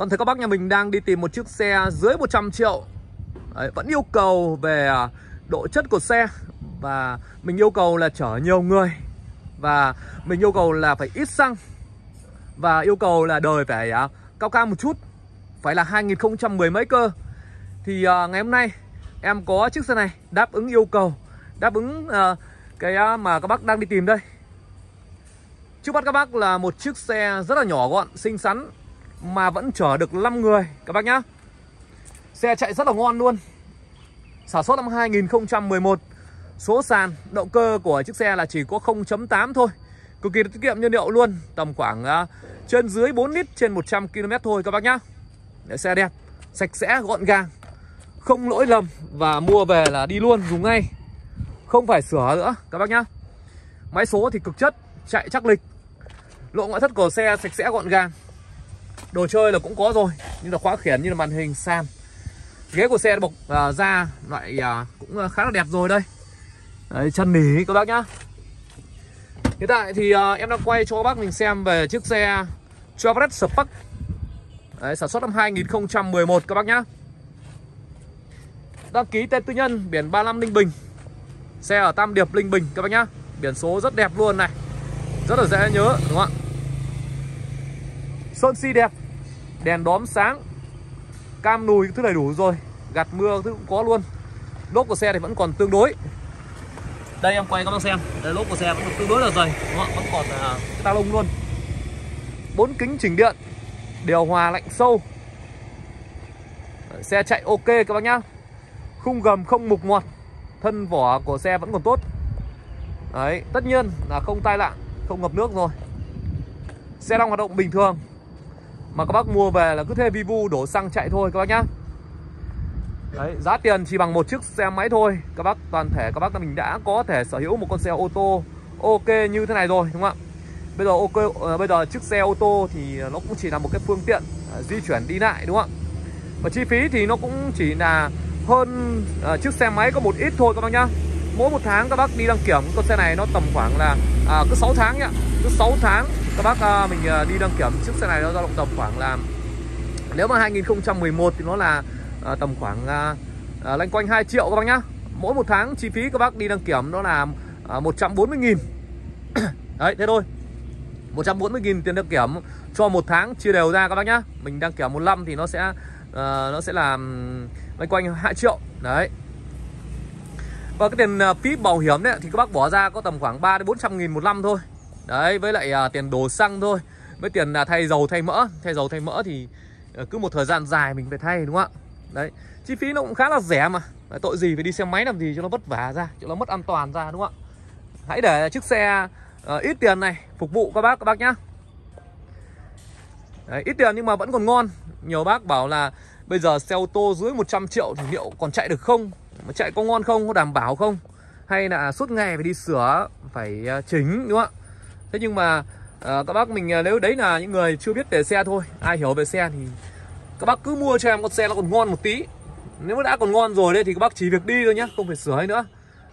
Còn thấy các bác nhà mình đang đi tìm một chiếc xe dưới 100 triệu. Đấy, Vẫn yêu cầu về à, độ chất của xe. Và mình yêu cầu là chở nhiều người. Và mình yêu cầu là phải ít xăng. Và yêu cầu là đời phải uh, cao cao một chút. Phải là 2010 mấy cơ. Thì uh, ngày hôm nay em có chiếc xe này đáp ứng yêu cầu. Đáp ứng uh, cái uh, mà các bác đang đi tìm đây. Trước mắt các bác là một chiếc xe rất là nhỏ gọn, xinh xắn. Mà vẫn chở được 5 người các bác nhá. Xe chạy rất là ngon luôn. Sản xuất năm 2011 Số sàn, động cơ của chiếc xe là chỉ có 0.8 thôi. Cực kỳ tiết kiệm nhiên liệu luôn Tầm khoảng uh, trên dưới 4 lít trên 100 km thôi các bác nhá. Để xe đẹp, sạch sẽ, gọn gàng Không lỗi lầm Và mua về là đi luôn, dùng ngay. Không phải sửa nữa các bác nhá. Máy số thì cực chất, chạy chắc lịch. Lộ ngoại thất của xe sạch sẽ gọn gàng. Đồ chơi là cũng có rồi Như là khóa khiển, như là màn hình, sàn. Ghế của xe bọc uh, à, da loại uh, cũng à, khá là đẹp rồi đây. Đấy, chân nỉ các bác nhá. Hiện tại thì uh, em đang quay cho các bác mình xem về chiếc xe Chevrolet Spark. Đấy, sản xuất năm 2011 các bác nhá. Đăng ký tên tư nhân biển 35 Ninh Bình. Xe ở Tam Điệp Ninh Bình các bác nhá. Biển số rất đẹp luôn này. Rất là dễ nhớ đúng không ạ? Sơn si đẹp. Đèn đóm sáng. Cam nùi thứ đầy đủ rồi. Gạt mưa thứ cũng có luôn. Lốp của xe thì vẫn còn tương đối. Đây em quay các bác xem. Đây lốp của xe vẫn còn tương đối là dày. Đúng không? Vẫn còn uh, cái ta lông luôn. Bốn kính chỉnh điện. Điều hòa lạnh sâu. Xe chạy ok các bác nhá. Khung gầm không mục ngoặt. Thân vỏ của xe vẫn còn tốt. Đấy, tất nhiên là không tai nạn Không ngập nước rồi. Xe đang hoạt động bình thường. Mà các bác mua về là cứ thế vi vu đổ xăng chạy thôi các bác nhá. Đấy, giá tiền chỉ bằng một chiếc xe máy thôi. Các bác toàn thể các bác mình đã có thể sở hữu một con xe ô tô Ok như thế này rồi đúng không ạ? Bây giờ ok ờ, bây giờ chiếc xe ô tô thì nó cũng chỉ là một cái phương tiện uh, di chuyển đi lại đúng không ạ? Và chi phí thì nó cũng chỉ là hơn uh, chiếc xe máy có một ít thôi các bác nhá. Mỗi một tháng các bác đi đăng kiểm con xe này nó tầm khoảng là à, cứ 6 tháng nhá. Cứ 6 tháng các bác ờ, mình ờ, đi đăng kiểm chiếc xe này nó dao động tầm khoảng là Nếu mà 2011 thì nó là ờ, tầm khoảng lanh quanh 2 triệu các bác nhá. Mỗi một tháng chi phí các bác đi đăng kiểm nó là uh, 140 nghìn. Đấy thế thôi. 140.000 tiền đăng kiểm cho một tháng chia đều ra các bác nhá. Mình đăng kiểm một năm thì nó sẽ nó sẽ là lanh quanh 2 triệu. Đấy. Và cái tiền phí bảo hiểm đấy thì các bác bỏ ra có tầm khoảng 3 đến 400 nghìn một năm thôi đấy với lại uh, tiền đồ xăng thôi. Với tiền uh, thay dầu thay mỡ. Thay dầu thay mỡ thì uh, cứ một thời gian dài mình phải thay đúng không ạ? Đấy chi phí nó cũng khá là rẻ mà. Đấy, tội gì phải đi xe máy làm gì cho nó vất vả ra cho nó mất an toàn ra đúng không ạ? Hãy để chiếc xe uh, ít tiền này phục vụ các bác các bác nhá. Đấy, ít tiền nhưng mà vẫn còn ngon. Nhiều bác bảo là bây giờ xe ô tô dưới 100 triệu thì liệu còn chạy được không? Mà chạy có ngon không? Có đảm bảo không? Hay là suốt ngày phải đi sửa phải ờ, chỉnh đúng không ạ? Thế nhưng mà à, các bác mình ờ, nếu đấy là những người chưa biết về xe thôi ai hiểu về xe thì các bác cứ mua cho em con xe nó còn ngon một tí. Nếu mà đã còn ngon rồi đấy thì các bác chỉ việc đi thôi nhá không phải sửa hay nữa.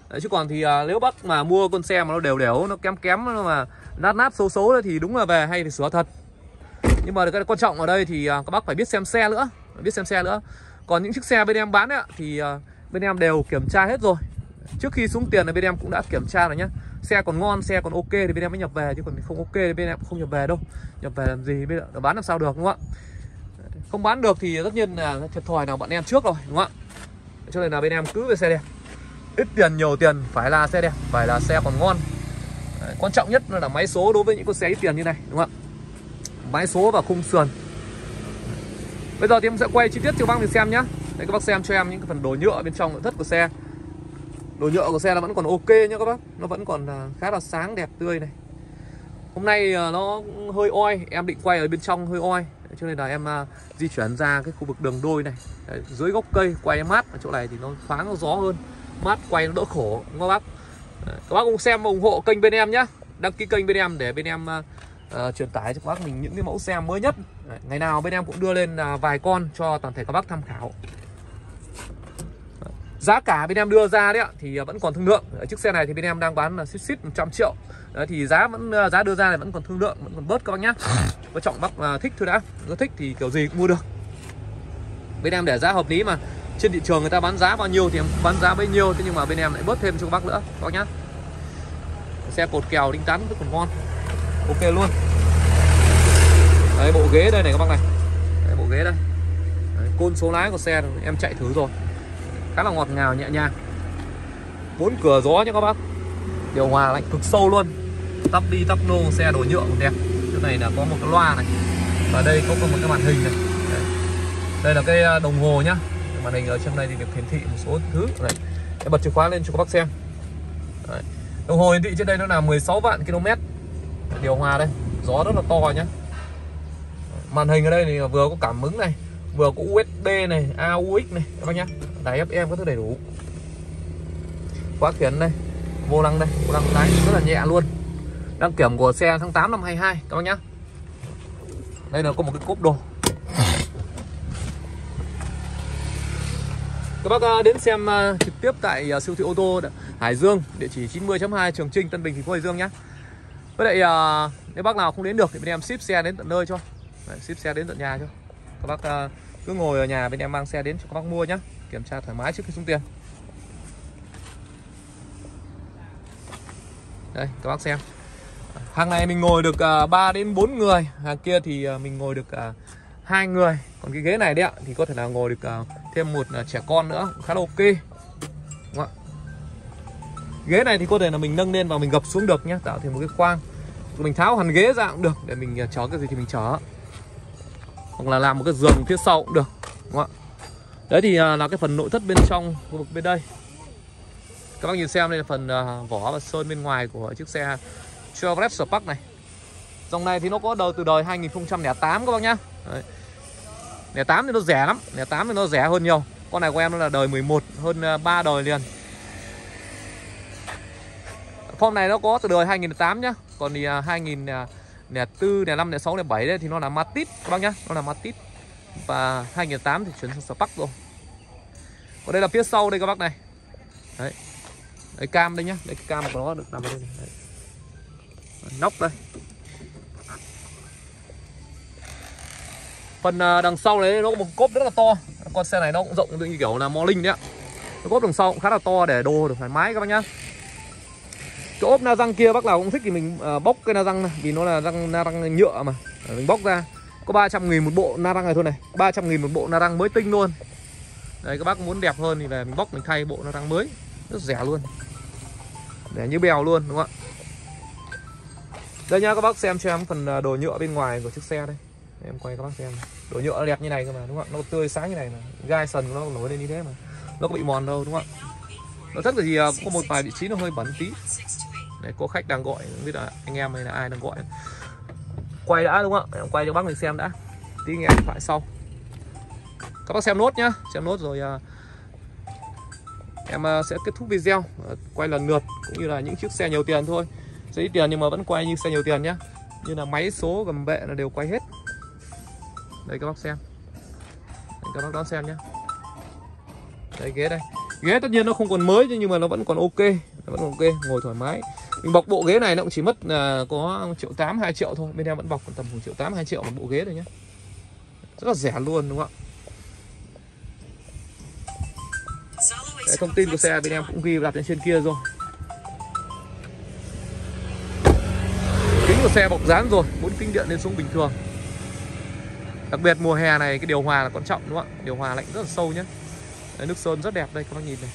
Đấy, chứ còn thì à, nếu bác mà mua con xe mà nó đều đều nó kém kém nó mà nát nát xấu xấu thì đúng là về hay thì sửa thật. Nhưng mà cái quan trọng ở đây thì à, các bác phải biết xem xe nữa biết xem xe nữa. Còn những chiếc xe bên em bán ấy, thì à, bên em đều kiểm tra hết rồi. Trước khi xuống tiền là bên em cũng đã kiểm tra rồi nhá xe còn ngon xe còn ok thì bên em mới nhập về chứ còn không ok thì bên em không nhập về đâu. Nhập về làm gì bây giờ bán làm sao được đúng không ạ? Không bán được thì tất nhiên là thiệt thòi nào bọn em trước rồi đúng không ạ? Cho nên là bên em cứ về xe đẹp ít tiền nhiều tiền phải là xe đẹp phải là xe còn ngon. Đấy, quan trọng nhất là máy số đối với những con xe ít tiền như này đúng không ạ? Máy số và khung sườn. Bây giờ thì em sẽ quay chi tiết cho bác mình xem nhá. Để các bác xem cho em những cái phần đồ nhựa bên trong nội thất của xe đồ nhựa của xe là vẫn còn ok nhá các bác. Nó vẫn còn à, khá là sáng đẹp tươi này. Hôm nay à, nó hơi oi. Em định quay ở bên trong hơi oi. Cho nên là em à, di chuyển ra cái khu vực đường đôi này. Đấy, dưới gốc cây quay mát. Ở chỗ này thì nó thoáng nó gió hơn. Mát quay nó đỡ khổ các bác? Các bác cùng xem và ủng hộ kênh bên em nhé đăng ký kênh bên em để bên em uh, truyền tải cho các bác mình những cái mẫu xe mới nhất. Ngày nào bên em cũng đưa lên uh, vài con cho toàn thể các bác tham khảo giá cả bên em đưa ra đấy ạ thì vẫn còn thương lượng. Ở chiếc xe này thì bên em đang bán là xít xít 100 triệu. Đấy, thì giá vẫn ờ, giá đưa ra này vẫn còn thương lượng vẫn còn bớt các bác nhá. Có trọng bác uh, thích thôi đã. Có thích thì kiểu gì cũng mua được. Bên em để giá hợp lý mà. Trên thị trường người ta bán giá bao nhiêu thì em bán giá bấy nhiêu thế nhưng mà bên em lại bớt thêm cho các bác nữa các bác nhá. Xe cột kèo đinh tán rất còn ngon. Ok luôn. Đấy bộ ghế đây này các bác này. Đấy, bộ ghế đây. Đấy, côn số lái của xe em chạy thử rồi khá là ngọt ngào nhẹ nhàng. Bốn cửa gió nhé các bác. Điều hòa lạnh cực sâu luôn. Tắp đi tắp nô, xe đồ nhựa cũng đẹp. Chỗ này là có một cái loa này. Và đây có một cái màn hình này. Đây là cái à, đồng hồ nhá. Màn hình ở trong đây thì được hiển thị một số thứ. Này em bật chìa khóa lên cho các bác xem. Đấy. đồng hồ hiển thị trên đây nó là 16 vạn km điều hòa đây. Gió rất là to nhá. Màn hình ở đây thì vừa có cảm ứng này, vừa có USB này AUX này, các bác nhá đài FM có thứ đầy đủ. Khóa khiển đây. Vô lăng đây vô lăng lái rất là nhẹ luôn. Đăng kiểm của xe tháng 8 năm 22 các bác nhá. Đây là có một cái cốp đồ. Các bác à, đến xem à, trực tiếp tại à, siêu thị ô tô Hải Dương địa chỉ 90.2 Trường Trinh Tân Bình thành phố Hải Dương nhá. Với lại nếu bác nào không đến được thì bên em ship xe đến tận nơi cho. Đấy, ship xe đến tận nhà cho. Các bác cứ ngồi ở nhà bên em mang xe đến cho các bác mua nhá kiểm tra thoải mái trước khi xuống tiền. Đây các bác xem. Hàng này mình ngồi được à, uh, 3 đến 4 người. Hàng kia thì uh, mình ngồi được uh, hai người. Còn cái ghế này đấy ạ thì có thể là ngồi được uh, thêm một uh, trẻ con nữa. Khá là ok. Đúng không? ghế này thì có thể là mình nâng lên và mình gập xuống được nhé tạo thêm một cái khoang mình tháo hẳn ghế ra cũng được để mình uh, chở cái gì thì mình chở hoặc là làm một cái giường phía sau cũng được. Đúng không? ạ? Đấy thì à, là cái phần nội thất bên trong khu vực bên đây. Các bác nhìn xem đây là phần à, vỏ và sơn bên ngoài của chiếc xe Chevrolet Spark này. Dòng này thì nó có đời từ đời 2008 các bác nhá. Đấy. 08 thì nó rẻ lắm 08 thì nó rẻ hơn nhiều. Con này của em nó là đời 11 hơn à, 3 đời liền. Form này nó có từ đời 2008 nhá. Còn thì 2004, 2005, 2006, 2007 đấy thì nó là Matiz các bác nhá. Nó là Matiz và 2008 thì chuyển sang Spark rồi Còn đây là phía sau đây các bác này. Đấy. Đấy cam đây nhá. Đây cam của nó được nằm ở đây này. Đấy. Nóc đây. Phần à, đằng sau đấy nó có một cốp rất là to. Con xe này nó cũng rộng như kiểu là linh đấy ạ. Cái cốp đằng sau cũng khá là to để đồ được thoải mái các bác nhá. Cái ốp na răng kia bác nào cũng thích thì mình à, bóc cái na răng này. Vì nó là răng na răng nhựa mà. Mình bóc ra. Có 300 nghìn một bộ na răng này thôi này. 300 nghìn một bộ na răng mới tinh luôn. Đấy, các bác muốn đẹp hơn thì về mình bóc, mình thay bộ na răng mới. Rất rẻ luôn. Để như bèo luôn, đúng không ạ? Đây nhá, các bác xem cho em phần à, đồ nhựa bên ngoài của chiếc xe đây. Em quay các bác xem. Đồ nhựa đẹp như này cơ mà, đúng không ạ? Nó tươi sáng như này mà. Gai sần nó nổi lên như thế mà. Nó có bị mòn đâu, đúng không ạ? Nó rất là gì à, có một vài vị trí nó hơi bẩn tí. Đấy có khách đang gọi, không biết là anh em hay là ai đang gọi quay đã đúng không ạ? Em quay cho bác mình xem đã. Tí nghe điện thoại sau. Các bác xem nốt nhá xem nốt rồi à, em à, sẽ kết thúc video à, quay lần lượt cũng như là những chiếc xe nhiều tiền thôi. Sẽ ít tiền nhưng mà vẫn quay như xe nhiều tiền nhá. Như là máy số gầm bệ là đều quay hết. Đây các bác xem. Đây, các bác đón xem nhá. Đây ghế đây. Ghế tất nhiên nó không còn mới nhưng mà nó vẫn còn ok. Nó vẫn ok ngồi thoải mái mình bọc bộ ghế này nó cũng chỉ mất là có triệu tám hai triệu thôi. Bên em vẫn bọc còn tầm triệu tám hai triệu một bộ ghế rồi nhé rất là rẻ luôn đúng không ạ? Đấy, thông tin của xe bên em cũng ghi đặt lên trên kia rồi. Kính của xe bọc dán rồi bốn kính điện lên xuống bình thường. Đặc biệt mùa hè này cái điều hòa là quan trọng đúng không ạ? Điều hòa lạnh rất là sâu nhé Đấy, nước sơn rất đẹp đây các bác nhìn này.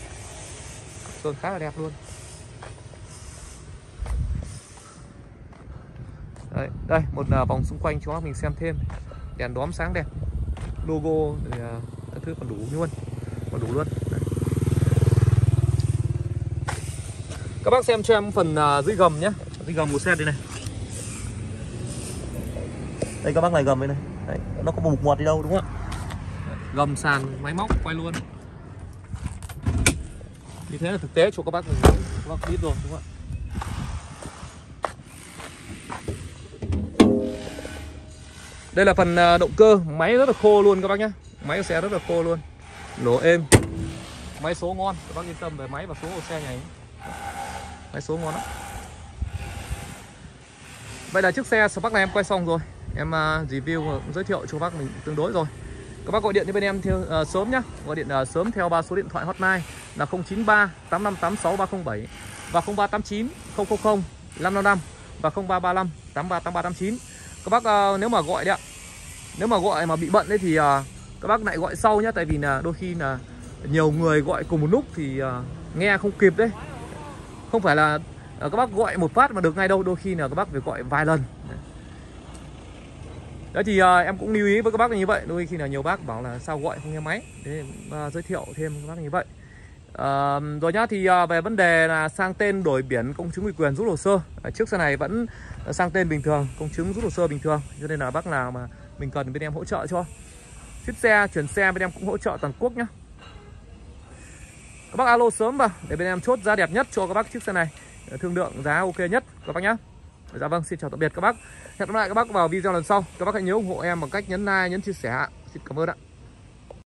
Sơn khá là đẹp luôn. Đấy, đây một uh, vòng xung quanh cho mình xem thêm. Đèn đóm sáng đẹp. Logo thì, uh, à, thứ còn đủ luôn. Còn đủ luôn. Đấy. các bác xem cho em phần uh, dưới gầm nhé. Dưới gầm của xe đây này. Đây các bác này gầm đây này. Đấy, nó có một ngoặt đi đâu đúng không ạ? Gầm sàn máy móc quay luôn. Như thế là thực tế cho các bác các bác biết rồi đúng không ạ? Đây là phần à, động cơ. Máy rất là khô luôn các bác nhé máy của xe rất là khô luôn. Nổ êm. Máy số ngon. Các bác yên tâm về máy và số của xe này máy số ngon lắm. Vậy là chiếc xe Spark này em quay xong rồi. Em à, review và giới thiệu cho bác mình tương đối rồi. Các bác gọi điện cho bên em theo, uh, sớm nhá. Gọi điện uh, sớm theo ba số điện thoại hotline Là 093 8586 307 Và 0389 000 555 Và 0335 838389 các bác uh, nếu mà gọi đấy ạ. Nếu mà gọi mà bị bận đấy thì uh, các bác lại gọi sau nhá Tại vì là đôi khi là nhiều người gọi cùng một lúc thì uh, nghe không kịp đấy. Không phải là uh, các bác gọi một phát mà được ngay đâu đôi khi là các bác phải gọi vài lần. Đấy. Thì uh, em cũng lưu ý với các bác là như vậy. Đôi khi là nhiều bác bảo là sao gọi không nghe máy. Thế uh, giới thiệu thêm các bác như vậy. À, Rồi nhá thì à, về vấn đề là sang tên đổi biển công chứng ủy quyền rút hồ sơ. À, Trước xe này vẫn à, sang tên bình thường Công chứng rút hồ sơ bình thường. Cho nên là bác nào mà mình cần bên em hỗ trợ cho. Ship xe, chuyển xe bên em cũng hỗ trợ toàn quốc nhá. Các bác alo sớm vào để bên em chốt giá đẹp nhất cho các bác chiếc xe này. Ờ, thương lượng giá ok nhất các bác nhé Dạ vâng, xin chào tạm biệt các bác. Hẹn gặp lại các bác vào video lần sau. Các bác hãy nhớ ủng hộ em bằng cách nhấn like, nhấn chia sẻ Xin cảm ơn ạ.